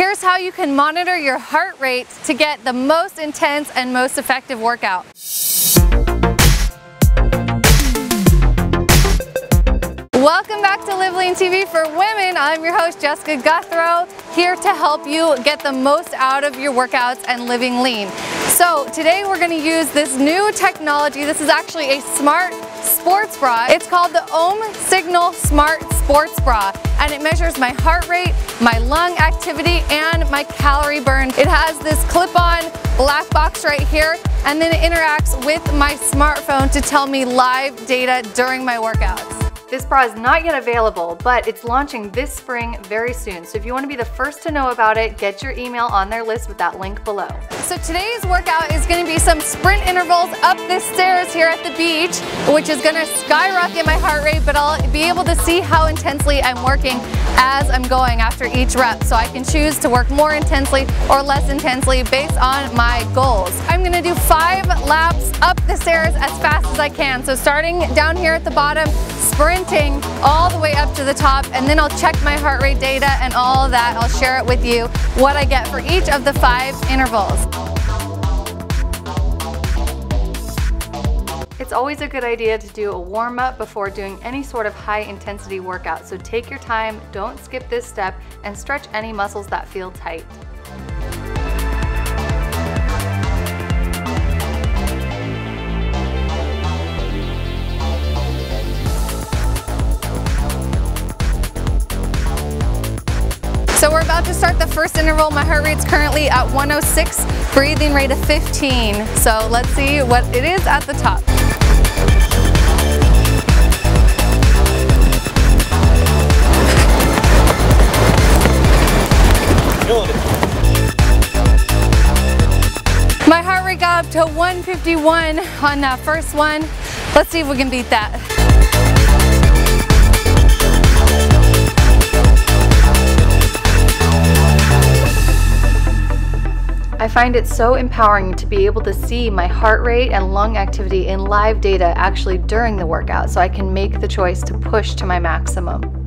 Here's how you can monitor your heart rate to get the most intense and most effective workout. Welcome back to Live Lean TV for Women. I'm your host Jessica Gouthro, here to help you get the most out of your workouts and living lean. So today we're going to use this new technology. This is actually a smart sports bra. It's called the Ohm Signal Smart Sports Bra and it measures my heart rate, my lung activity, and my calorie burn. It has this clip-on black box right here and then it interacts with my smartphone to tell me live data during my workouts. This bra is not yet available, but it's launching this spring very soon. So if you want to be the first to know about it, get your email on their list with that link below. So today's workout is going to be some sprint intervals up the stairs here at the beach, which is going to skyrocket my heart rate, but I'll be able to see how intensely I'm working as I'm going after each rep. So I can choose to work more intensely or less intensely based on my goals. I'm going to do five laps up the stairs as fast as I can. So starting down here at the bottom, sprinting all the way up to the top and then I'll check my heart rate data and all that. I'll share it with you what I get for each of the five intervals. It's always a good idea to do a warm up before doing any sort of high intensity workout. So take your time, don't skip this step, and stretch any muscles that feel tight. So we're about to start the first interval. My heart rate's currently at 106, breathing rate of 15. So let's see what it is at the top. My heart rate got up to 151 on that first one. Let's see if we can beat that. I find it so empowering to be able to see my heart rate and lung activity in live data actually during the workout so I can make the choice to push to my maximum.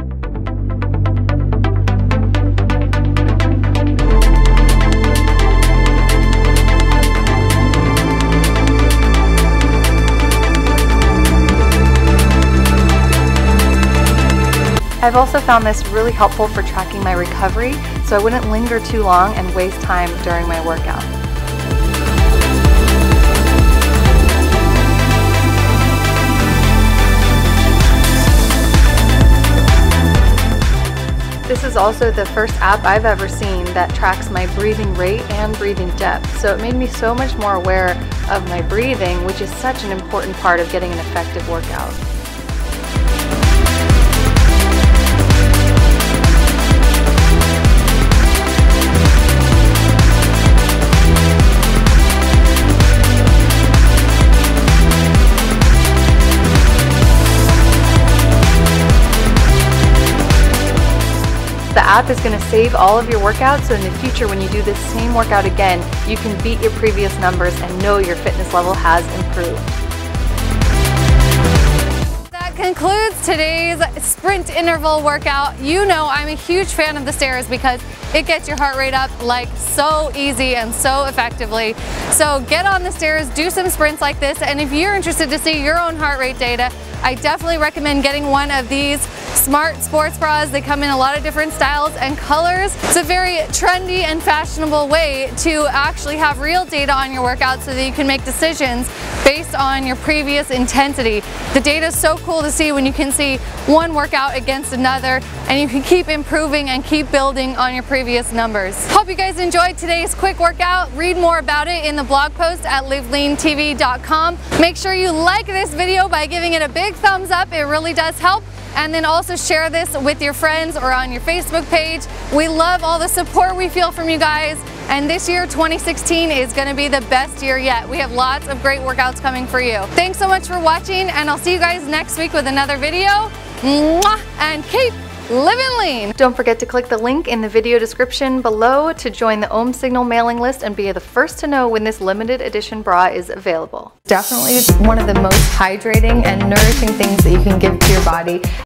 I've also found this really helpful for tracking my recovery so I wouldn't linger too long and waste time during my workout. This is also the first app I've ever seen that tracks my breathing rate and breathing depth, so it made me so much more aware of my breathing, which is such an important part of getting an effective workout. App is going to save all of your workouts so in the future when you do this same workout again, you can beat your previous numbers and know your fitness level has improved. That concludes today's sprint interval workout. You know I'm a huge fan of the stairs because it gets your heart rate up like so easy and so effectively. So get on the stairs, do some sprints like this, and if you're interested to see your own heart rate data, I definitely recommend getting one of these smart sports bras. They come in a lot of different styles and colors. It's a very trendy and fashionable way to actually have real data on your workout so that you can make decisions based on your previous intensity. The data is so cool to see when you can see one workout against another and you can keep improving and keep building on your previous numbers. Hope you guys enjoyed today's quick workout. Read more about it in the blog post at liveleantv.com. Make sure you like this video by giving it a big thumbs up. It really does help and then also share this with your friends or on your Facebook page. We love all the support we feel from you guys and this year 2016 is going to be the best year yet. We have lots of great workouts coming for you. Thanks so much for watching and I'll see you guys next week with another video. Mwah! And keep living lean. Don't forget to click the link in the video description below to join the OMsignal mailing list and be the first to know when this limited edition bra is available. Definitely one of the most hydrating and nourishing things that you can give to your body.